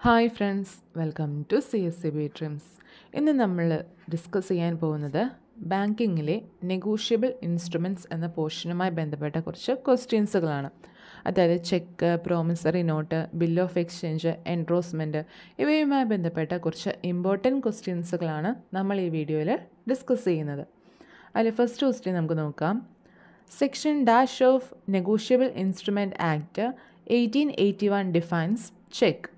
Hi friends welcome to C S C B trims ഇന്ന് നമ്മൾ discuss ചെയ്യാൻ പോകുന്നത് ബാങ്കിങ്ങിലെ നെഗോഷ്യബിൾ ഇൻസ്ട്രുമെന്റ്സ് എന്ന പോർഷനുമായി ബന്ധപ്പെട്ട കുറച്ച് ക്വസ്റ്റ്യൻസുകളാണ് അതായത് cheque promissory note bill of exchange endorsement ഇവയുമായി ബന്ധപ്പെട്ട കുറച്ച് ഇമ്പോർട്ടന്റ് ക്വസ്റ്റ്യൻസുകളാണ് നമ്മൾ ഈ വീഡിയോയിൽ ഡിസ്കസ് ചെയ്യുന്നത്. അതിൽ ഫസ്റ്റ് ക്വസ്റ്റ്യൻ നമുക്ക് നോക്കാം. Section dash of negotiable instrument act eighteen eighty one defines cheque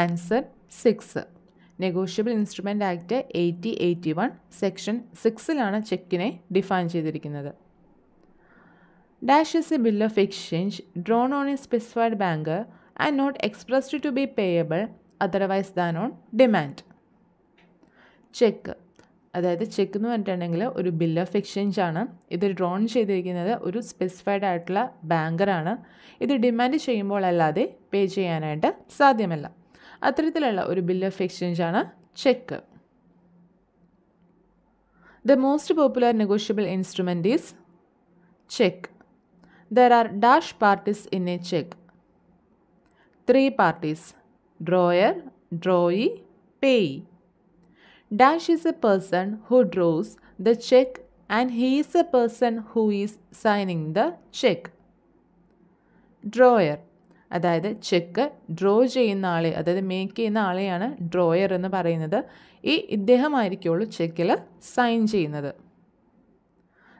answer six. Negotiable instrument act eighty eighty one section സിക്സിലാണ് ചെക്കിനെ ഡിഫൈൻ ചെയ്തിരിക്കുന്നത്. Dash is a bill of exchange drawn on a specified bank and not expressed to be payable otherwise than on demand cheque അതായത് cheque എന്ന് പറഞ്ഞിട്ടുണ്ടെങ്കിൽ ഒരു bill of exchange ആണ്. ഇത് drone ചെയ്തിരിക്കുന്നത് ഒരു സ്പെസിഫൈഡ് ആയിട്ടുള്ള ബാങ്കറാണ് ഇത് ഡിമാൻഡ് ചെയ്യുമ്പോൾ അല്ലാതെ പേ ചെയ്യാനായിട്ട് സാധ്യമല്ല. അത്തരത്തിലുള്ള ഒരു ബിൽ ഓഫ് എക്സ്ചേഞ്ച് ആണ് cheque the most popular negotiable instrument is cheque there are dash parties in a cheque three parties drawer drawee payee Dash is a person who draws the check and he is a person who is signing the check. Drawer അതായത് cheque draw ചെയ്യുന്ന ആളെ അതായത് make ചെയ്യുന്ന ആളെയാണ് drawer എന്ന് പറയുന്നത്. ഈ ഇദ്ദേഹമായിരിക്കുള്ളൂ ചെക്കിൽ സൈൻ ചെയ്യുന്നത്.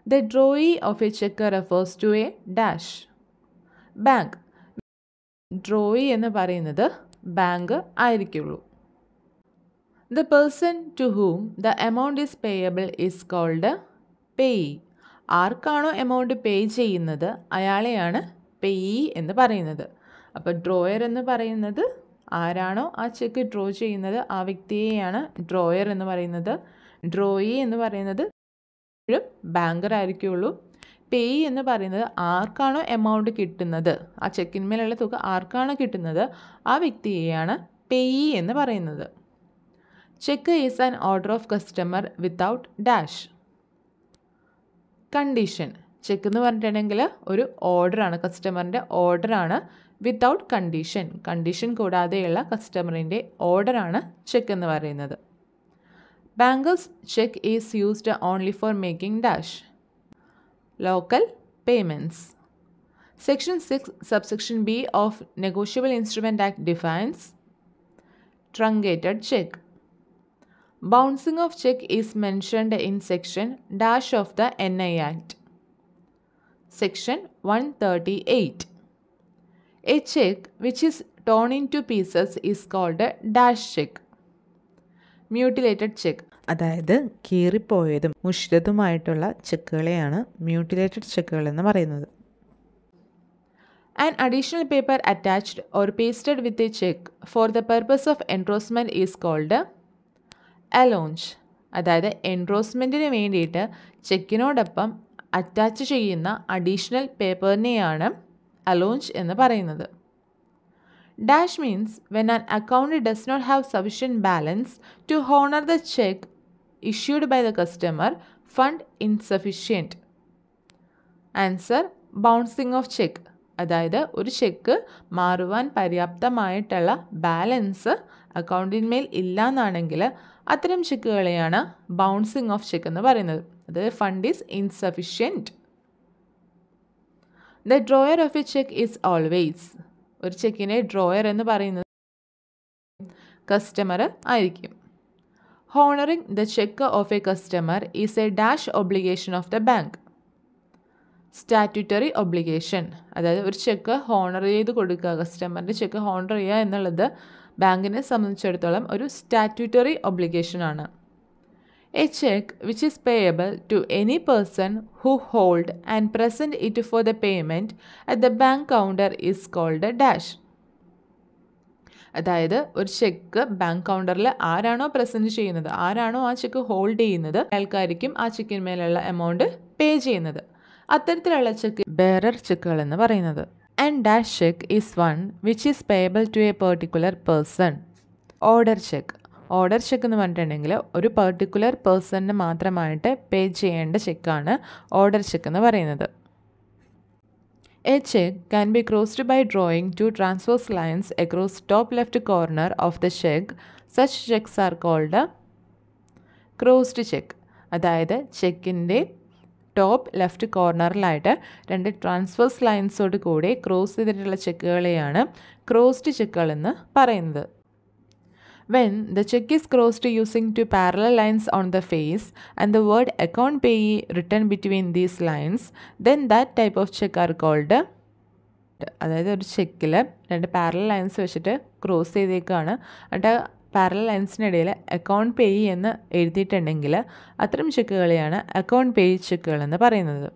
The drawee of a cheque refers to a dash bank drawee എന്ന് പറയുന്നത് bank ആയിരിക്കുള്ളൂ. The person to whom the amount is payable is called payee ആർക്കാണോ എമൗണ്ട് പേ ചെയ്യുന്നത്? അയാളെയാണ് പേയി എന്ന് പറയുന്നത്. അപ്പോൾ ഡ്രോയർ എന്ന് പറയുന്നത് ആരാണോ ആ ചെക്ക് ഡ്രോ ചെയ്യുന്നത് ആ വ്യക്തിയെയാണ് ഡ്രോയർ എന്ന് പറയുന്നത്. ഡ്രോയി എന്ന് പറയുന്നത് എപ്പോഴും ബാങ്കർ ആയിരിക്കുള്ളൂ. പേയി എന്ന് പറയുന്നത് ആർക്കാണോ എമൗണ്ട് കിട്ടുന്നത്? ആ ചെക്കിന്മേലുള്ള തുക ആർക്കാണോ കിട്ടുന്നത്? ആ വ്യക്തിയെയാണ് പേയി എന്ന് പറയുന്നത്. Cheque is an order of customer without dash condition cheque എന്ന് പറഞ്ഞിട്ടുണ്ടെങ്കിൽ ഒരു ഓർഡറാണ് കസ്റ്റമറിന്റെ ഓർഡറാണ് വിത്തൗട്ട് കണ്ടീഷൻ കണ്ടീഷൻ കൂടാതെയുള്ള കസ്റ്റമറിന്റെ ഓർഡറാണ് ചെക്ക് എന്ന് പറയുന്നത്. Banker's cheque is used only for making dash local payments section six subsection B of negotiable instrument act defines truncated cheque Bouncing of check is mentioned in section dash of the NI Act. Section 138. A check which is torn into pieces is called a dash check. Mutilated check. അതായത് കീറിപ്പോയതും മുഷിരതുമായിട്ടുള്ള ചെക്കുകളെയാണ് mutilated ചെക്കുകൾ എന്ന് പറയുന്നത് An additional paper attached or pasted with a check for the purpose of endorsement is called allonge. അതായത് എൻഡ്രോസ്മെന്റിന് വേണ്ടിയിട്ട് ചെക്കിനോടൊപ്പം attach ചെയ്യുന്ന additional പേപ്പറിനെയാണ് അലോഞ്ച് എന്ന് പറയുന്നത്. Dash means when an account does not have sufficient balance to honour the cheque issued by the customer fund insufficient answer bouncing of cheque അതായത് ഒരു ചെക്ക് മാറുവാൻ പര്യാപ്തമായിട്ടുള്ള ബാലൻസ് അക്കൗണ്ടിന്മേൽ ഇല്ല എന്നാണെങ്കിൽ അത്തരം ചെക്കുകളെയാണ് ബൗൺസിങ് ഓഫ് ചെക്ക് എന്ന് പറയുന്നത്. അതായത് fund is insufficient the drawer of a cheque is always ഒരു ചെക്കിനെ ഡ്രോയർ എന്ന് പറയുന്നത് കസ്റ്റമർ ആയിരിക്കും. Honouring the cheque of a customer is a dash obligation of the bank statutory obligation അതായത് ഒരു ചെക്ക് ഹോണർ ചെയ്ത് കൊടുക്കുക. കസ്റ്റമറിന്റെ ചെക്ക് ഹോണർ ചെയ്യുക എന്നുള്ളത് ബാങ്കിനെ സംബന്ധിച്ചിടത്തോളം ഒരു statutory obligation a cheque which is payable to any person who hold and present it for the payment at the bank counter is called dash അതായത് ഒരു ചെക്ക് ബാങ്ക് കൗണ്ടറിൽ ആരാണോ പ്രസന്റ് ചെയ്യുന്നത് ആരാണോ ആ ചെക്ക് ഹോൾഡ് ചെയ്യുന്നത് അയാൾക്കായിരിക്കും ആ ചെക്കിന്മേലുള്ള എമൗണ്ട് പേ ചെയ്യുന്നത്. അത്തരത്തിലുള്ള ചെക്ക് ബേറർ ചെക്കുകൾ എന്ന് പറയുന്നത്. And dash cheque is one which is payable to a particular person order cheque order cheque എന്ന് പറഞ്ഞിട്ടുണ്ടെങ്കിൽ ഒരു പെർട്ടിക്കുലർ പേഴ്സണിന് മാത്രമായിട്ട് പേ ചെയ്യേണ്ട ചെക്കാണ് ഓർഡർ ചെക്ക് എന്ന് പറയുന്നത്. A cheque can be crossed by drawing two transverse lines across top left corner of the cheque Such checks are called crossed cheque അതായത് ചെക്കിന്റെ top left കോർണറിലായിട്ട് രണ്ട് ട്രാൻസ്ഫേഴ്സ് ലൈൻസോട് കൂടി ക്രോസ് ചെയ്തിട്ടുള്ള ചെക്കുകളെയാണ് ക്രോസ്ഡ് ചെക്കുകൾ എന്ന് പറയുന്നത്. When the check is crossed using two parallel lines on the face and the word account payee written between these lines, then that type of check are called അതായത് ഒരു ചെക്കിൽ രണ്ട് parallel lines വെച്ചിട്ട് cross ചെയ്തേക്കാണ്. എന്നിട്ട് parallel ലൈൻസിനിടയിൽ account payee എന്ന് എഴുതിയിട്ടുണ്ടെങ്കിൽ അത്തരം ചെക്കുകളെയാണ് account payee ചെക്കുകൾ എന്ന് പറയുന്നത്.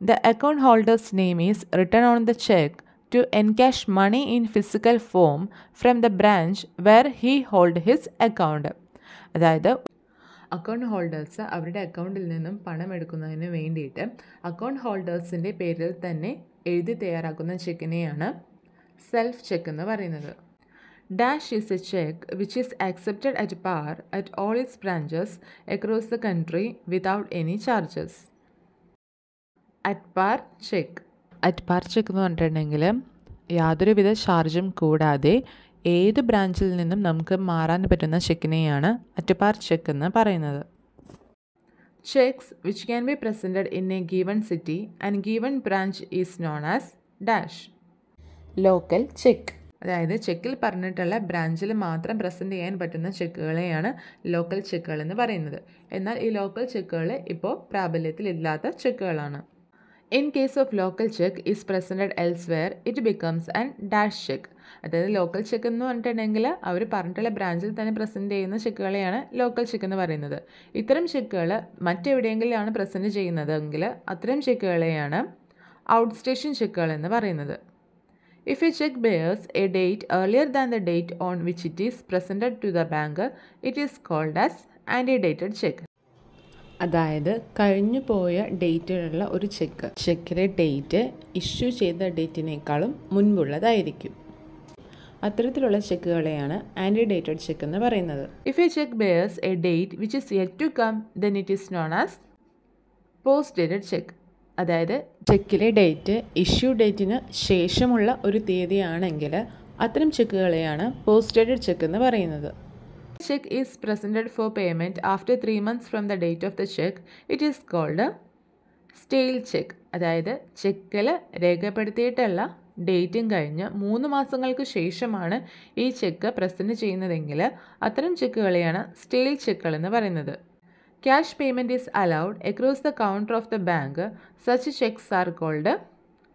The account holder's name is return on the cheque to encash money in physical form from the branch where he hold his account. അതായത് account holders അവരുടെ അക്കൗണ്ടിൽ നിന്നും പണം എടുക്കുന്നതിന് വേണ്ടിയിട്ട് അക്കൗണ്ട് ഹോൾഡേഴ്സിന്റെ പേരിൽ തന്നെ എഴുതി തയ്യാറാക്കുന്ന ചെക്കിനെയാണ് സെൽഫ് ചെക്ക് എന്ന് പറയുന്നത്. Dash is a cheque which is accepted at par at all its branches across the country without any charges at par cheque at par എന്ന് പറഞ്ഞിട്ടുണ്ടെങ്കിൽ യാതൊരുവിധ ചാർജും കൂടാതെ ഏത് ബ്രാഞ്ചിൽ നിന്നും നമുക്ക് മാറാൻ പറ്റുന്ന ചെക്കിനെയാണ് അറ്റ് പാർ ചെക്ക് എന്ന് പറയുന്നത്. Cheques which can be presented in a given city and given branch is known as dash local cheque അതായത് ചെക്കിൽ പറഞ്ഞിട്ടുള്ള ബ്രാഞ്ചിൽ മാത്രം പ്രസന്റ് ചെയ്യാൻ പറ്റുന്ന ചെക്കുകളെയാണ് ലോക്കൽ ചെക്കുകൾ എന്ന് പറയുന്നത്. എന്നാൽ ഈ ലോക്കൽ ചെക്കുകൾ ഇപ്പോൾ പ്രാബല്യത്തിലില്ലാത്ത ചെക്കുകളാണ് in case of local cheque is presented elsewhere it becomes and dash cheque അതായത് ലോക്കൽ ചെക്ക് എന്ന് പറഞ്ഞിട്ടുണ്ടെങ്കിൽ അവർ പറഞ്ഞിട്ടുള്ള ബ്രാഞ്ചിൽ തന്നെ പ്രസന്റ് ചെയ്യുന്ന ചെക്കുകളെയാണ് ലോക്കൽ ചെക്ക് എന്ന് പറയുന്നത്. ഇത്തരം ചെക്കുകൾ മറ്റെവിടെയെങ്കിലാണ് പ്രസന്റ് ചെയ്യുന്നതെങ്കിൽ അത്തരം ചെക്കുകളെയാണ് ഔട്ട് സ്റ്റേഷൻ ചെക്കുകൾ എന്ന് പറയുന്നത്. If If a check bears a date earlier than the date on which it is presented to the it it is called as dated check. അതായത് കഴിഞ്ഞു പോയ ഡേറ്റിലുള്ള ഒരു ചെക്ക്. ചെക്കിലെ ഡേറ്റ് ഇഷ്യൂ ചെയ്ത ഡേറ്റിനേക്കാളും മുൻപുള്ളതായിരിക്കും. അത്തരത്തിലുള്ള ചെക്കുകളെയാണ് ആന്റി ഡേറ്റഡ് ചെക്ക് എന്ന് പറയുന്നത്. If a cheque bears a date which is yet to come then it is known as post dated cheque അതായത് ചെക്കിലെ ഡേറ്റ് ഇഷ്യൂ ഡേറ്റിന് ശേഷമുള്ള ഒരു തീയതിയാണെങ്കിൽ അത്തരം ചെക്കുകളെയാണ് പോസ്റ്റ് ഡേറ്റഡ് ചെക്ക് എന്ന് പറയുന്നത്. Cheque is presented for payment after three months from the date of the cheque it is called stale cheque അതായത് ചെക്കിൽ രേഖപ്പെടുത്തിയിട്ടുള്ള ഡേറ്റും കഴിഞ്ഞ് മൂന്ന് മാസങ്ങൾക്ക് ശേഷമാണ് ഈ ചെക്ക് പ്രസന്റ് ചെയ്യുന്നതെങ്കിൽ അത്തരം ചെക്കുകളെയാണ് സ്റ്റെയിൽ ചെക്കുകൾ എന്ന് പറയുന്നത്. Cash payment is allowed across the counter of the bank such checks are called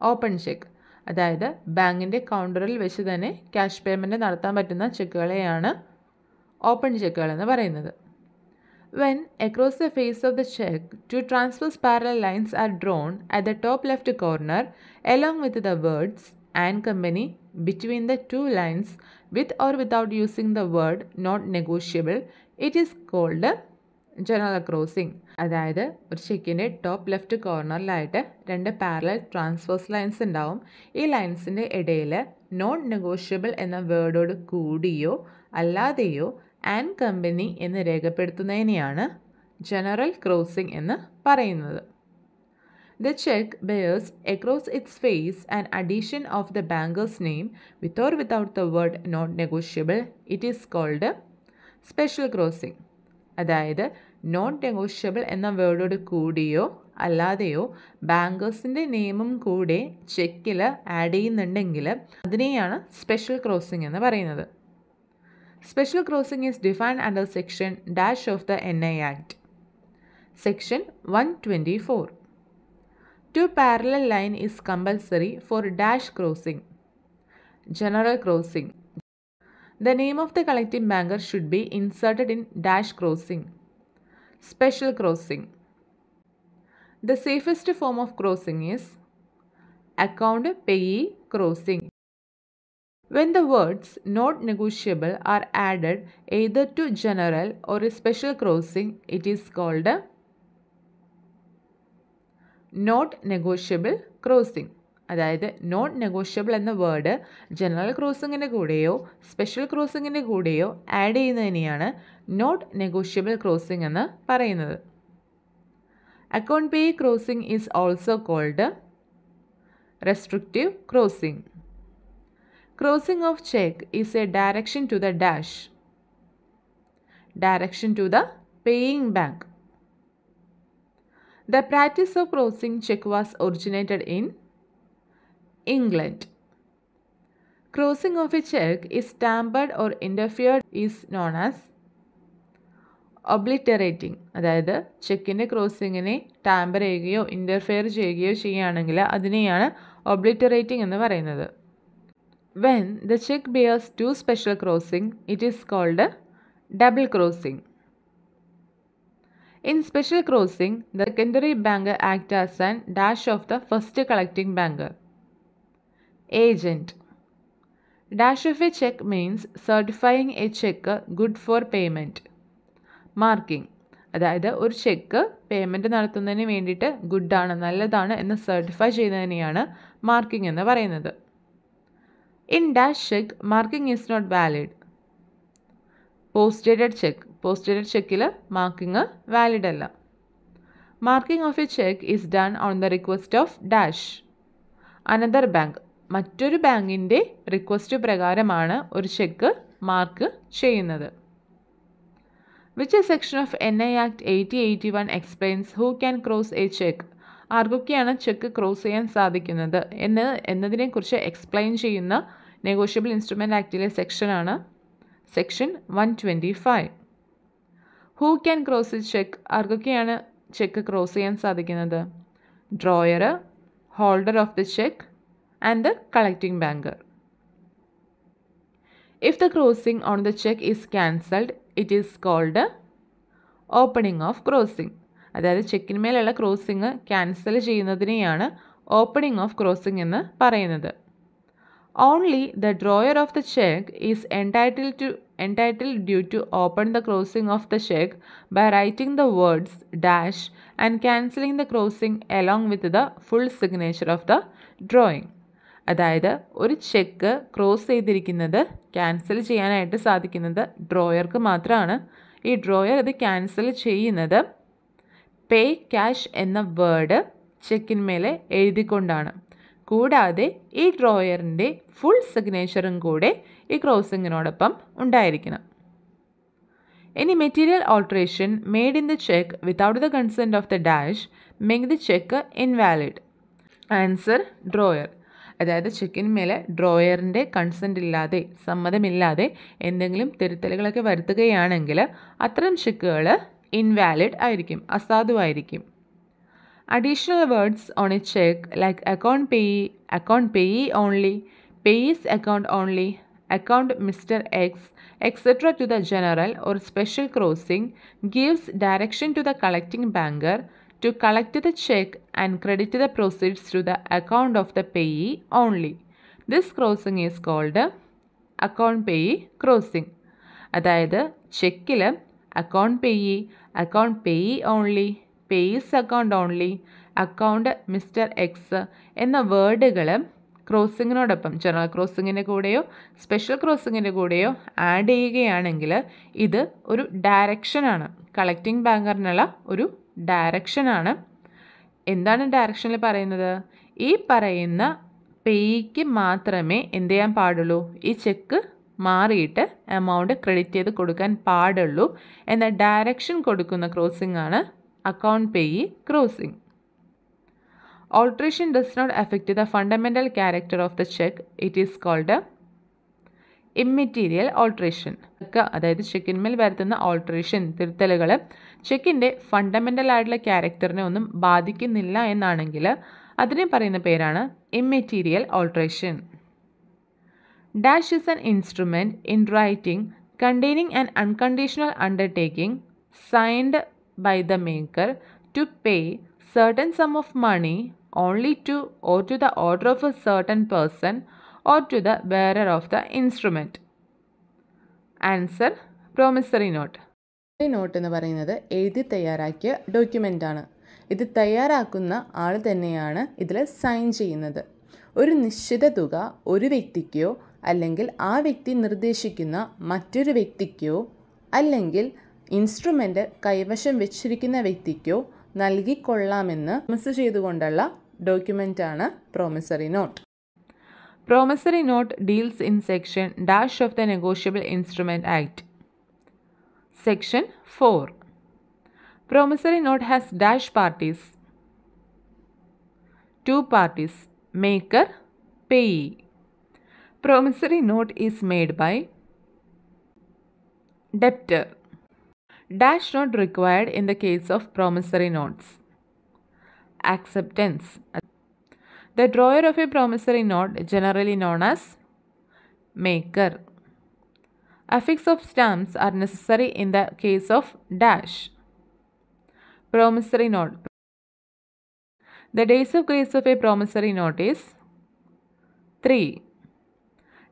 open cheque അതായത് ബാങ്കിന്റെ കൗണ്ടറിൽ വെച്ച് തന്നെ ക്യാഷ് പേയ്മെന്റ് നടത്താൻ പറ്റുന്ന ചെക്കുകളെയാണ് ഓപ്പൺ ചെക്കുകൾ എന്ന് പറയുന്നത്. When across the face of the cheque two transverse parallel lines are drawn at the top left corner along with the words and company between the two lines with or without using the word not negotiable it is called general crossing അതായത് ഒരു ചെക്കിന്റെ top left കോർണറിലായിട്ട് രണ്ട് parallel transverse lines ഉണ്ടാവും. ഈ ലൈൻസിന്റെ ഇടയിൽ non negotiable എന്ന വേർഡോട് കൂടിയോ അല്ലാതെയോ ആൻഡ് കമ്പനി എന്ന് രേഖപ്പെടുത്തുന്നതിനെയാണ് ജനറൽ ക്രോസിംഗ് എന്ന് പറയുന്നത്. The cheque bears across its face and addition of the banker's name with or without the word not negotiable it is called special crossing അതായത് നോട്ട് നെഗോഷ്യബിൾ എന്ന വേർഡോട് കൂടിയോ അല്ലാതെയോ ബാങ്കേഴ്സിന്റെ നെയിമും കൂടെ ചെക്കിൽ ആഡ് ചെയ്യുന്നുണ്ടെങ്കിൽ അതിനെയാണ് സ്പെഷ്യൽ ക്രോസിംഗ് എന്ന് പറയുന്നത്. Special crossing is defined under section dash of the NI Act. Section 124. Two parallel line is compulsory for dash crossing. General crossing. The name of the collecting banker should be inserted in dash crossing. Special crossing. The safest form of crossing is account payee crossing. When the words not negotiable are added either to general or a special crossing, it is called a not negotiable crossing. അതായത് not negotiable എന്ന word general ക്രോസിങ്ങിന്റെ കൂടെയോ special ക്രോസിങ്ങിന്റെ കൂടെയോ add ചെയ്യുന്നതിനെയാണ് not negotiable crossing എന്ന് പറയുന്നത് account pay crossing is also called restrictive crossing. Crossing of check is a direction to the dash. Direction to the paying bank. The practice of crossing check was originated in England. Crossing of a check is tampered or interfered is known as obliterating അതായത് ചെക്കിന്റെ ക്രോസിങ്ങിനെ tamper ചെയ്യുകയോ interfere ചെയ്യുകയോ ചെയ്യുകയാണെങ്കിൽ അതിനെയാണ് obliterating എന്ന് പറയുന്നത് when the cheque bears two special crossing it is called double crossing in special crossing the secondary bank act as an dash of the first collecting bank agent dash of a cheque means certifying a cheque good for payment marking അതായത് ഒരു cheque payment നടത്തുന്നതിന് വേണ്ടിയിട്ട് ഗുഡാണ് നല്ലതാണ് എന്ന് certify ചെയ്യുന്നതിനെയാണ് marking എന്ന് പറയുന്നത്. In dash cheque marking is not valid postdated cheque postdated ചെക്കിൽ marking valid അല്ല. Marking of a cheque is done on the request of dash another bank മറ്റൊരു ബാങ്കിന്റെ റിക്വസ്റ്റ് പ്രകാരമാണ് ഒരു ചെക്ക് മാർക്ക് ചെയ്യുന്നത്. Which section of N I act eighty eighty one explains who can cross a cheque ആർക്കൊക്കെയാണ് cheque cross ചെയ്യാൻ സാധിക്കുന്നത്? എന്ന് എന്നതിനെക്കുറിച്ച് എക്സ്പ്ലെയിൻ ചെയ്യുന്ന നെഗോഷ്യബിൾ ഇൻസ്ട്രുമെന്റ് ആക്റ്റിലെ സെക്ഷനാണ് section one twenty five who can cross cheque ആർക്കൊക്കെയാണ് ചെക്ക് ക്രോസ് ചെയ്യാൻ സാധിക്കുന്നത്? Drawer holder of the cheque and the collecting banker if the crossing on the cheque is cancelled it is called opening of crossing അതായത് ചെക്കിന്മേലുള്ള crossing cancel ചെയ്യുന്നതിനെയാണ് opening of crossing എന്ന് പറയുന്നത്. Only the drawer of the cheque is entitle to entitle due to open the crossing of the cheque by writing the words dash and cancelling the crossing along with the full signature of the drawing അതായത് ഒരു cheque cross ചെയ്തിരിക്കുന്നത് cancel ചെയ്യാനായിട്ട് സാധിക്കുന്നത് ഡ്രോയർക്ക് മാത്രമാണ്. ഈ drawer ഇത് cancel ചെയ്യുന്നത് പേ ക്യാഷ് എന്ന വേർഡ് ചെക്കിന്മേലെ എഴുതിക്കൊണ്ടാണ്. കൂടാതെ ഈ ഡ്രോയറിന്റെ ഫുൾ സിഗ്നേച്ചറും കൂടെ ഈ ക്രോസിങ്ങിനോടൊപ്പം ഉണ്ടായിരിക്കണം. Any material alteration made in the cheque without the consent of the dash make the cheque invalid answer drawer അതായത് ചെക്കിന്മേലെ ഡ്രോയറിന്റെ കൺസെന്റ് ഇല്ലാതെ സമ്മതമില്ലാതെ എന്തെങ്കിലും തിരുത്തലുകളൊക്കെ വരുത്തുകയാണെങ്കിൽ അത്തരം ചെക്കുകൾ ഇൻവാലിഡ് ആയിരിക്കും അസാധുവായിരിക്കും additional words on a cheque like account payee account payee only payee's account only account mister X etcetera to the general or special crossing gives direction to the collecting banker to collect the check and credit the proceeds to the account of the payee only. This crossing is called account payee crossing. അതായത് ചെക്കിൽ account payee account payee only payee's account only account mister X എന്ന വേർഡുകൾ ക്രോസിങ്ങിനോടൊപ്പം general ക്രോസിങ്ങിന്റെ കൂടെയോ special ക്രോസിങ്ങിന്റെ കൂടെയോ add ചെയ്യുകയാണെങ്കിൽ ഇത് ഒരു ഡയറക്ഷനാണ് കളക്റ്റിംഗ് ബാങ്കറിനുള്ള ഒരു ഡയറക്ഷനാണ് എന്താണ് ഡയറക്ഷനിൽ പറയുന്നത്? ഈ പറയുന്ന പേയ്ക്ക് മാത്രമേ എന്ത് ചെയ്യാൻ പാടുള്ളൂ? ഈ ചെക്ക് മാറിയിട്ട് എമൗണ്ട് ക്രെഡിറ്റ് ചെയ്ത് കൊടുക്കാൻ പാടുള്ളൂ. എന്ന ഡയറക്ഷൻ കൊടുക്കുന്ന ക്രോസിംഗ് ആണ് account payee crossing alteration does not affect the fundamental character of the cheque it is called immaterial alteration അതായത് ചെക്കിന്മേൽ വരുത്തുന്ന ഓൾട്രേഷൻ തിരുത്തലുകൾ ചെക്കിന്റെ ഫണ്ടമെന്റൽ ആയിട്ടുള്ള ക്യാരക്ടറിനെ ഒന്നും ബാധിക്കുന്നില്ല എന്നാണെങ്കിൽ അതിനെ പറയുന്ന പേരാണ് immaterial alteration dash is an instrument in writing containing an unconditional undertaking signed by the maker to pay certain sum of money only to or to the order of a certain person or to the bearer of the instrument. Answer promissory note note എന്ന് പറയുന്നത് എഴുതി തയ്യാറാക്കിയ document ആണ്. ഇത് തയ്യാറാക്കുന്ന ആൾ തന്നെയാണ് ഇതിൽ sign ചെയ്യുന്നത്. ഒരു നിശ്ചിത തുക ഒരു വ്യക്തിക്കോ അല്ലെങ്കിൽ ആ വ്യക്തി നിർദ്ദേശിക്കുന്ന മറ്റൊരു വ്യക്തിക്കോ അല്ലെങ്കിൽ ഇൻസ്ട്രുമെന്റ് കൈവശം വെച്ചിരിക്കുന്ന വ്യക്തിക്കോ നൽകിക്കൊള്ളാമെന്ന് മിസ് ചെയ്തുകൊണ്ടുള്ള ഡോക്യുമെന്റാണ് promissory note promissory note deals in section dash of the negotiable instrument act section four promissory note has dash parties two parties maker payee promissory note is made by debtor. Dash not required in the case of promissory notes. Acceptance. The drawer of a promissory note generally known as maker. Affix of stamps are necessary in the case of dash. Promissory note. The days of grace of a promissory note is 3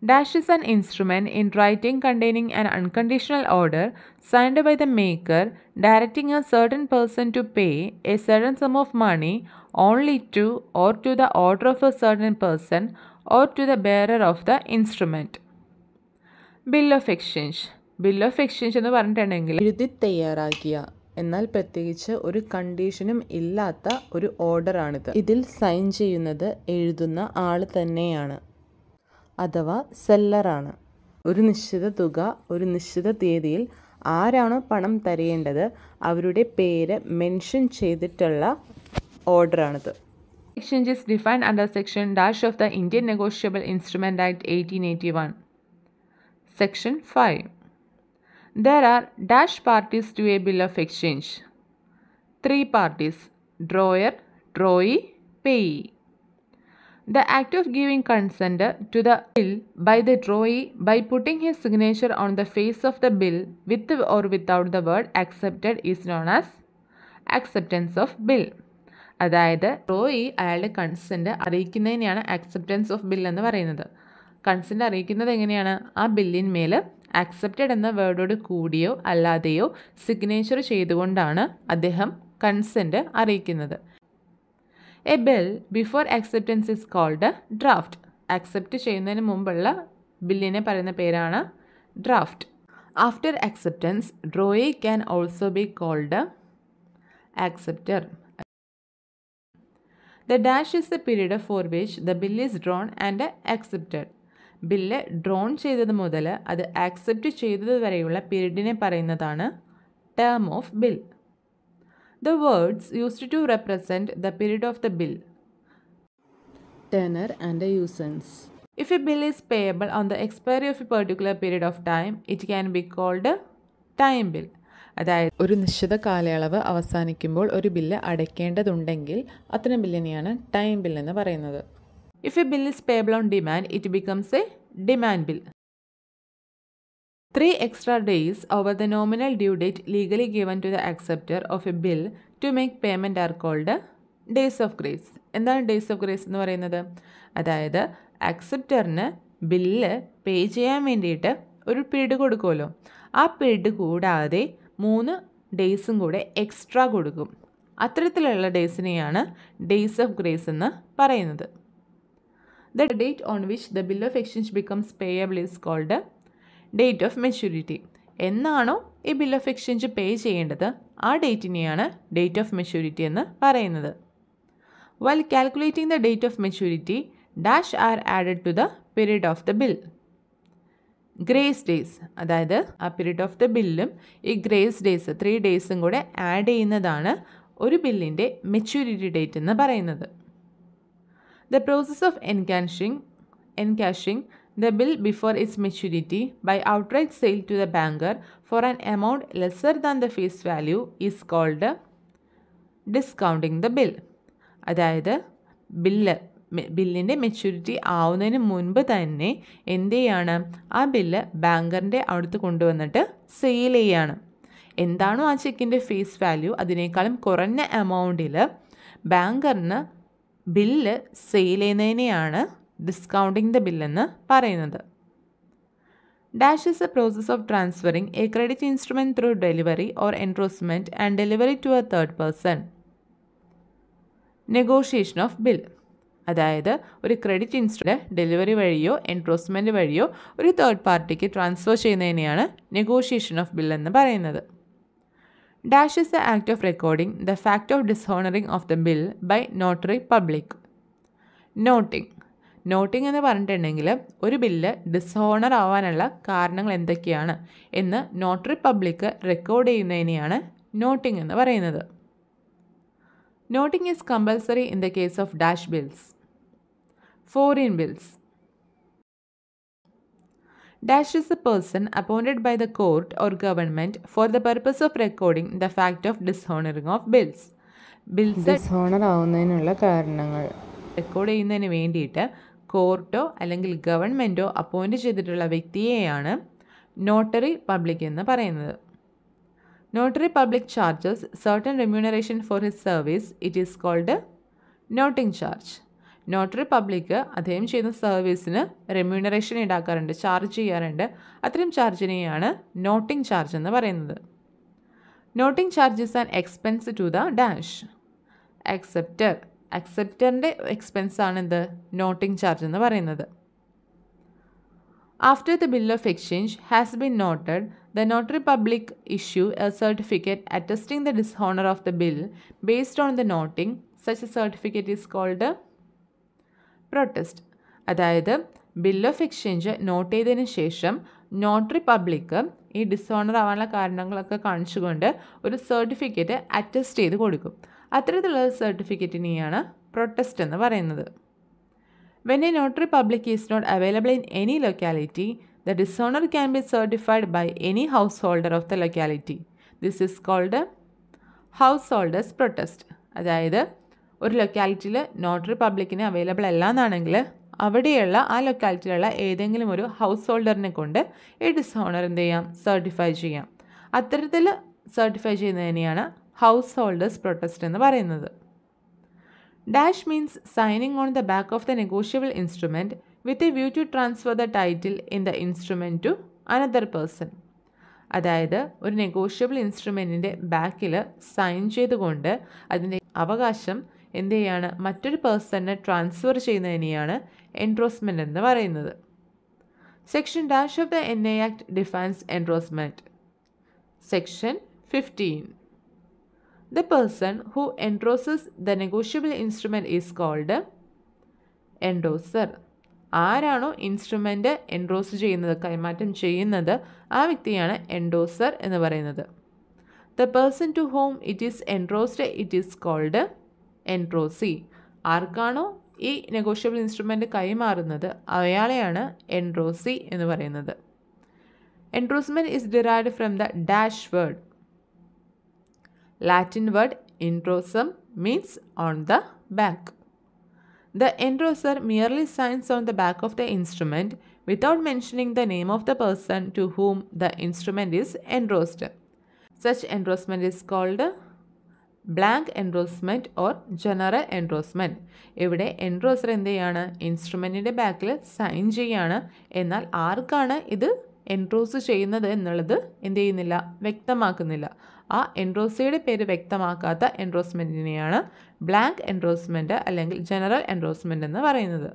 Dash is an instrument in writing containing an unconditional order signed by the maker directing a certain person to pay a certain sum of money only to or to the order of a certain person or to the bearer of the instrument. Bill of exchange bill of exchange എന്ന് പറഞ്ഞിട്ടുണ്ടെങ്കിൽ എഴുതി തയ്യാറാക്കിയ എന്നാൽ പ്രത്യേകിച്ച് ഒരു കണ്ടീഷനും ഇല്ലാത്ത ഒരു ഓർഡറാണിത് ഇതിൽ സൈൻ ചെയ്യുന്നത് എഴുതുന്ന ആൾ തന്നെയാണ് അഥവാ സെല്ലറാണ് ഒരു നിശ്ചിത തുക ഒരു നിശ്ചിത തീയതിയിൽ ആരാണോ പണം തരേണ്ടത് അവരുടെ പേര് മെൻഷൻ ചെയ്തിട്ടുള്ള ഓർഡറാണിത് exchange is defined under section dash of the Indian negotiable instrument act eighteen eighty one section five there are dash parties to a bill of exchange three parties drawer drawee payee The act of giving consent to the bill by the drawee by putting his signature on the face of the bill with or without the word accepted is known as acceptance of bill. അതായത് drawee അയാളുടെ consent അറിയിക്കുന്നതിനെയാണ് acceptance of bill എന്ന് പറയുന്നത് consent അറിയിക്കുന്നത് എങ്ങനെയാണ് ആ ബില്ലിന്മേൽ accepted എന്ന വേർഡോട് കൂടിയോ അല്ലാതെയോ സിഗ്നേച്ചർ ചെയ്തുകൊണ്ടാണ് അദ്ദേഹം കൺസെന്റ് അറിയിക്കുന്നത് a bill before acceptance is called draft accept ചെയ്യുന്നതിന് മുമ്പുള്ള ബില്ലിനെ പറയുന്ന പേരാണ് draft after acceptance drawee can also be called acceptor the dash is the period for which the bill is drawn and accepted bill drawn ചെയ്തത് മുതൽ അത് accept ചെയ്തത് വരെയുള്ള പീരീഡിനെ പറയുന്നതാണ് term of bill the words used to represent the period of the bill. Tenor and usance. If a bill is payable on the expiry of a particular period of time, it can be called a time bill. അതായത് ഒരു നിശ്ചിത കാലയളവ് അവസാനിക്കുമ്പോൾ ഒരു bill അടയ്ക്കേണ്ടതുണ്ടെങ്കിൽ അത്തരം ബില്ലിനെയാണ് time bill എന്ന് പറയുന്നത് if a bill is payable on demand, it becomes a demand bill. Three extra days over the nominal due date legally given to the acceptor of a bill to make payment are called days of grace എന്താണ് days of grace എന്ന് പറയുന്നത്? അതായത് അക്സെപ്റ്ററിന് bill pay ചെയ്യാൻ വേണ്ടിയിട്ട് ഒരു period കൊടുക്കുമല്ലോ. ആ period കൂടാതെ മൂന്ന് ഡേയ്സും കൂടെ എക്സ്ട്രാ കൊടുക്കും. അത്തരത്തിലുള്ള ഡേയ്സിനെയാണ് ഡേയ്സ് ഓഫ് ഗ്രേസ് എന്ന് പറയുന്നത്. The date on which the bill of exchange becomes payable is called date of maturity എന്നാണോ ഈ ബിൽ ഓഫ് എക്സ്ചേഞ്ച് പേ ചെയ്യേണ്ടത്? ആ ഡേറ്റിനെയാണ് ഡേറ്റ് ഓഫ് മെച്യൂരിറ്റി എന്ന് പറയുന്നത്. While calculating the date of maturity dash are added to the period of the bill grace days അതായത് ആ period of the ബില്ലും ഈ ഗ്രേസ് ഡേയ്സ് ത്രീ ഡേയ്സും കൂടെ ആഡ് ചെയ്യുന്നതാണ് ഒരു ബില്ലിന്റെ മെച്യൂരിറ്റി ഡേറ്റ് എന്ന് പറയുന്നത്. The process of encashing encashing the bill before its maturity by outright sale to the banker for an amount lesser than the face value is called discounting the bill. അതായത് bill ബില്ലിന്റെ maturity ആവുന്നതിന് മുൻപ് തന്നെ എന്ത് ചെയ്യാണ് ആ bill ബാങ്കറിന്റെ അടുത്ത് കൊണ്ടുവന്നിട്ട് സെയിൽ ചെയ്യാണ്. എന്താണോ ആ ചെക്കിന്റെ ഫേസ് വാല്യൂ അതിനേക്കാളും കുറഞ്ഞ എമൗണ്ടിൽ ബാങ്കറിന് ബില്ല് സെയിൽ ചെയ്യുന്നതിനെയാണ് ഡിസ്കൗണ്ടിങ് ദ ബില്ലെന്ന് പറയുന്നത്. Dash is a process of transferring a credit instrument through delivery or endorsement and delivery to a third person negotiation of bill അതായത് ഒരു ക്രെഡിറ്റ് ഇൻസ്ട്രുമെന്റ് ഡെലിവറി വഴിയോ എൻട്രോസ്മെന്റ് വഴിയോ ഒരു തേർഡ് പാർട്ടിക്ക് transfer ചെയ്യുന്നതിനെയാണ് നെഗോഷിയേഷൻ ഓഫ് ബിൽ എന്ന് പറയുന്നത്. Dash is the act of recording the fact of dishonouring of the bill by notary public noting noting എന്ന് പറഞ്ഞിട്ടുണ്ടെങ്കിൽ ഒരു ബില്ല് ഡിസോണർ ആവാനുള്ള കാരണങ്ങൾ എന്തൊക്കെയാണ് എന്ന് നോട്ടറി പബ്ലിക് റെക്കോർഡ് ചെയ്യുന്നതിനെയാണ് നോട്ടിംഗ് എന്ന് പറയുന്നത്. Noting is compulsory in the case of dash bills foreign bills dash is a person appointed by the court or government for the purpose of recording the fact of dishonoring of bills bills dishonour ആവുന്നതിനുള്ള കാരണങ്ങൾ. Record ചെയ്യുന്നതിന് വേണ്ടിയിട്ട് quarto അല്ലെങ്കിൽ ഗവൺമെന്റോ appoint ചെയ്തിട്ടുള്ള വ്യക്തിയെയാണ് notary public എന്ന് പറയുന്നത്. Notary public charges certain remuneration for his service it is called noting charge notary public അദ്ദേഹം ചെയ്യുന്ന സർവീസിന് റെമ്യൂണറേഷൻ ഈടാക്കാറുണ്ട് ചാർജ് ചെയ്യാറുണ്ട്. അത്തരം ചാർജിനെയാണ് നോട്ടിംഗ് ചാർജ് എന്ന് പറയുന്നത്. Noting charges and expense to the dash acceptor അക്സെപ്റ്ററിന്റെ ആണ് ഇത് നോട്ടിംഗ് ചാർജ് എന്ന് പറയുന്നത്. After the bill of exchange has been noted the notary public issue a certificate attesting the dishonour of the bill based on the noting such a certificate is called protest അതായത് bill of exchange note ചെയ്തതിന് ശേഷം notary public ഈ dishonour ആവാനുള്ള കാരണങ്ങളൊക്കെ കാണിച്ചുകൊണ്ട് ഒരു certificate attest ചെയ്ത് കൊടുക്കും. അത്തരത്തിലുള്ള സർട്ടിഫിക്കറ്റിനെയാണ് പ്രൊട്ടസ്റ്റ് എന്ന് പറയുന്നത്. When When a notary public is not available in any locality, the can be certified by any house holder of the locality this is called house holders protest അതായത് ഒരു ലൊക്കാലിറ്റിയിൽ notary പബ്ലിക്കിന് available അല്ല എന്നാണെങ്കിൽ അവിടെയുള്ള ആ ലൊക്കാലിറ്റിയിലുള്ള ഏതെങ്കിലും ഒരു ഹൗസ് ഹോൾഡറിനെ കൊണ്ട് ഈ ഡിസോണർ എന്ത് ചെയ്യാം? സർട്ടിഫൈ ചെയ്യാം. അത്തരത്തിൽ സർട്ടിഫൈ ചെയ്യുന്നതിനെയാണ് ഹൗസ് ഹോൾഡേഴ്സ് പ്രൊട്ടസ്റ്റ് എന്ന് പറയുന്നത്. Dash means signing on the back of the negotiable instrument with a view to transfer the title in the instrument to another person. അതായത് ഒരു നെഗോഷ്യബിൾ ഇൻസ്ട്രുമെന്റിന്റെ ബാക്കിൽ സൈൻ ചെയ്തുകൊണ്ട് അതിന്റെ അവകാശം എന്ത് ചെയ്യാണ് മറ്റൊരു പേഴ്സണിന് ട്രാൻസ്ഫർ ചെയ്യുന്നതിനെയാണ് എൻട്രോസ്മെന്റ് എന്ന് പറയുന്നത്. Section dash of the N A act defines endorsement section fifteen. The person who endorses the negotiable instrument is called endorser. ആരാണോ ഇൻസ്ട്രുമെന്റ് എൻഡോസ് ചെയ്യുന്നത് കൈമാറ്റം ചെയ്യുന്നത് ആ വ്യക്തിയാണ് എൻഡോസർ എന്ന് പറയുന്നത്. The person to whom it is endorsed it is called endorsee ആർക്കാണോ ഈ നെഗോഷ്യബിൾ ഇൻസ്ട്രുമെന്റ് കൈമാറുന്നത് അയാളെയാണ് എൻട്രോസി എന്ന് പറയുന്നത്. Endorsement is derived from the dash word Latin word introsum means on the back. The endorser merely signs on the back of the instrument without mentioning the name of the person to whom the instrument is endorsed. Such endorsement is called blank endorsement or general endorsement ഇവിടെ endorser എന്ത് ചെയ്യാണ് ഇൻസ്ട്രുമെന്റിന്റെ ബാക്കിൽ sign ചെയ്യാണ് എന്നാൽ ആർക്കാണ് ഇത് എൻട്രോസ് ചെയ്യുന്നത് എന്നുള്ളത് എന്ത് ചെയ്യുന്നില്ല വ്യക്തമാക്കുന്നില്ല ആ എൻട്രോസിയുടെ പേര് വ്യക്തമാക്കാത്ത എൻറോസ്മെന്റിനെയാണ് ബ്ലാങ്ക് എൻറോസ്മെന്റ് അല്ലെങ്കിൽ ജനറൽ എൻട്രോസ്മെന്റ് എന്ന് പറയുന്നത്.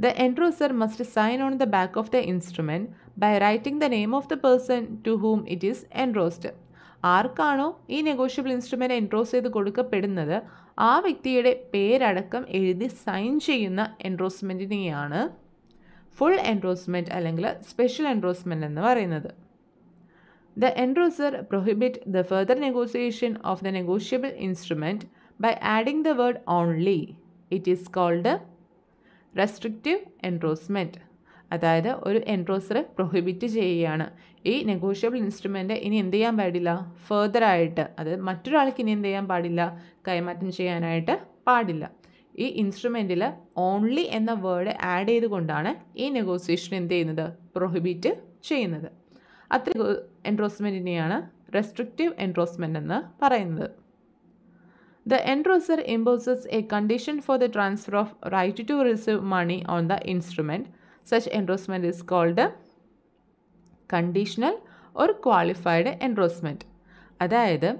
The endorser must sign on the back of the instrument by writing the name of the person to whom it is endorsed ആർക്കാണോ ഈ നെഗോഷ്യബിൾ ഇൻസ്ട്രുമെന്റ് എൻട്രോസ് ചെയ്ത് കൊടുക്കപ്പെടുന്നത് ആ വ്യക്തിയുടെ പേരടക്കം എഴുതി സൈൻ ചെയ്യുന്ന എൻറോസ്മെന്റിനെയാണ് ഫുൾ എൻറോസ്മെന്റ് അല്ലെങ്കിൽ സ്പെഷ്യൽ എൻറോസ്മെന്റ് എന്ന് പറയുന്നത്. The endorser prohibit the further negotiation of the negotiable instrument by adding the word only. It is called restrictive endorsement. അതായത് ഒരു എൻട്രോസർ പ്രൊഹിബിറ്റ് ചെയ്യുകയാണ്. ഈ നെഗോഷ്യബിൾ ഇൻസ്ട്രുമെന്റ് ഇനി എന്ത് ചെയ്യാൻ പാടില്ല? ഫെർദർ ആയിട്ട് അത് മറ്റൊരാൾക്ക് ഇനി എന്ത് ചെയ്യാൻ പാടില്ല? കൈമാറ്റം ചെയ്യാനായിട്ട് പാടില്ല. ഈ ഇൻസ്ട്രുമെന്റിൽ ഓൺലി എന്ന വേർഡ് ആഡ് ചെയ്തുകൊണ്ടാണ് ഈ നെഗോസിയേഷൻ എന്ത് ചെയ്യുന്നത്? പ്രൊഹിബിറ്റ് ചെയ്യുന്നത്. അത്ര എൻട്രോസ്മെന്റിനെയാണ് റെസ്ട്രിക്റ്റീവ് എൻട്രോസ്മെന്റ് എന്ന് പറയുന്നത്. The endorser imposes a condition for the transfer of right to receive money on the instrument such endorsement is called conditional or qualified endorsement അതായത്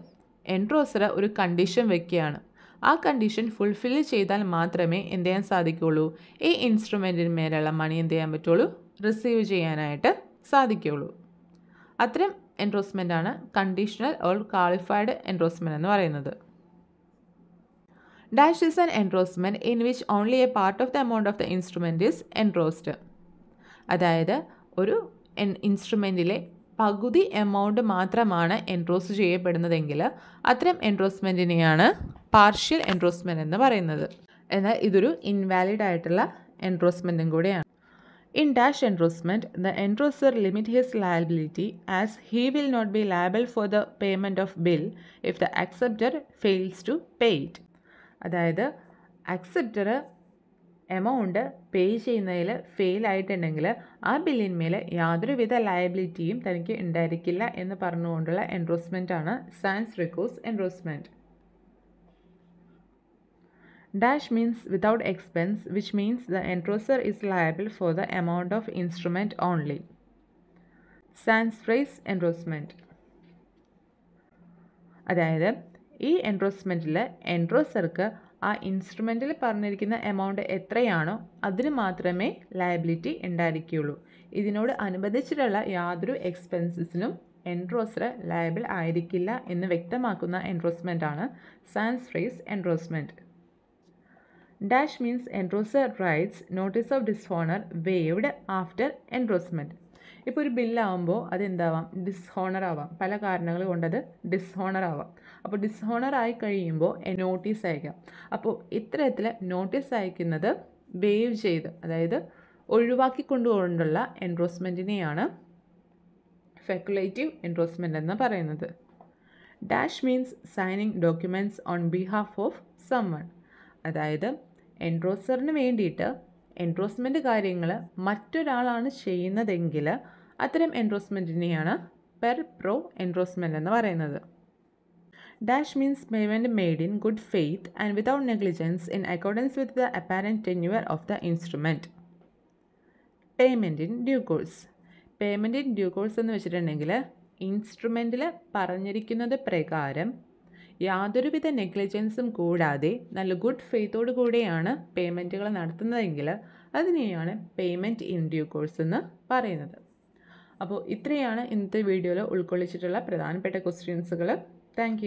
എൻട്രോസർ ഒരു കണ്ടീഷൻ വെക്കുകയാണ്. ആ കണ്ടീഷൻ ഫുൾഫിൽ ചെയ്താൽ മാത്രമേ എന്ത് ചെയ്യാൻ സാധിക്കുകയുള്ളൂ? ഈ ഇൻസ്ട്രുമെന്റിന് മേലുള്ള മണി എന്ത് ചെയ്യാൻ പറ്റുള്ളൂ? റിസീവ് ചെയ്യാനായിട്ട് സാധിക്കുകയുള്ളൂ. അത്തരം ആണ് കണ്ടീഷണൽ ഓൾ ക്വാളിഫൈഡ് എൻറോസ്മെന്റ് എന്ന് പറയുന്നത്. Dash is an endorsement in which only a part of the amount of the instrument is endorsed അതായത് ഒരു ഇൻസ്ട്രുമെന്റിലെ പകുതി എമൗണ്ട് മാത്രമാണ് എൻറോസ് ചെയ്യപ്പെടുന്നതെങ്കിൽ അത്തരം എൻറോസ്മെന്റിനെയാണ് പാർഷ്യൽ എൻറോസ്മെന്റ് എന്ന് പറയുന്നത്. എന്നാൽ ഇതൊരു ഇൻവാലിഡ് ആയിട്ടുള്ള എൻറോസ്മെന്റും കൂടെയാണ്. In dash endorsement, the endorser limit his liability as he will not be liable for the payment of bill if the acceptor fails to pay it. അതായത് അക്സെപ്റ്റർ എമൗണ്ട് പേ ചെയ്യുന്നതിൽ fail ആയിട്ടുണ്ടെങ്കിൽ ആ ബില്ലിന്മേൽ യാതൊരുവിധ ലയബിലിറ്റിയും തനിക്ക് ഉണ്ടായിരിക്കില്ല എന്ന് പറഞ്ഞുകൊണ്ടുള്ള എൻഡോസ്മെന്റ് ആണ് sans recourse endorsement Dash means without expense, which means the endorser is liable for the amount of instrument only. Sans phrase endorsement. അതായത് ഈ എൻട്രോസ്മെന്റിൽ എൻഡോസർക്ക് ആ ഇൻസ്ട്രുമെന്റിൽ പറഞ്ഞിരിക്കുന്ന എമൗണ്ട് എത്രയാണോ അതിന് മാത്രമേ ലയബിലിറ്റി ഉണ്ടായിരിക്കുകയുള്ളൂ ഇതിനോട് അനുബന്ധിച്ചിട്ടുള്ള യാതൊരു എക്സ്പെൻസസിനും എൻട്രോസർ ലയബിൾ ആയിരിക്കില്ല എന്ന് വ്യക്തമാക്കുന്ന എൻട്രോസ്മെന്റ് ആണ് sans frais endorsement dash means endorser rights notice of dishonour waived after endorsement ഇപ്പോൾ ഒരു ബില്ലാവുമ്പോൾ അതെന്താവാം? ഡിസ്ഹോണർ ആവാം. പല കാരണങ്ങൾ കൊണ്ടത് ഡിസ്ഹോണർ ആവാം. അപ്പോൾ ഡിസ്ഹോണർ ആയി കഴിയുമ്പോൾ നോട്ടീസ് അയക്കാം. അപ്പോൾ ഇത്തരത്തിൽ നോട്ടീസ് അയക്കുന്നത് വേവ് ചെയ്ത് അതായത് ഒഴിവാക്കി കൊണ്ടുകൊണ്ടുള്ള എൻഡോസ്മെന്റിനെയാണ് ഫെക്കുലേറ്റീവ് എൻഡോസ്മെന്റ് എന്ന് പറയുന്നത്. Dash means signing documents on behalf of someone അതായത് എൻഡ്രോസറിന് വേണ്ടിയിട്ട് എൻട്രോസ്മെന്റ് കാര്യങ്ങൾ മറ്റൊരാളാണ് ചെയ്യുന്നതെങ്കിൽ അത്തരം എൻഡ്രോസ്മെന്റിനെയാണ് പെർ പ്രോ എൻട്രോസ്മെന്റ് എന്ന് പറയുന്നത്. Dash means payment made in good faith and without negligence in accordance with the apparent tenure of the instrument payment in due course payment in due course എന്ന് വെച്ചിട്ടുണ്ടെങ്കിൽ ഇൻസ്ട്രുമെന്റിൽ പറഞ്ഞിരിക്കുന്നത് പ്രകാരം യാതൊരുവിധ നെഗ്ലിജൻസും കൂടാതെ നല്ല ഗുഡ് ഫെയ്ത്തോടു കൂടെയാണ് പേയ്മെന്റുകൾ നടത്തുന്നതെങ്കിൽ അതിനെയാണ് പേയ്മെന്റ് ഇൻ ഡ്യൂ കോഴ്സ് എന്ന് പറയുന്നത്. അപ്പോൾ ഇത്രയാണ് ഇന്നത്തെ വീഡിയോയിൽ ഉൾക്കൊള്ളിച്ചിട്ടുള്ള പ്രധാനപ്പെട്ട ക്വസ്റ്റ്യൻസുകൾ. താങ്ക്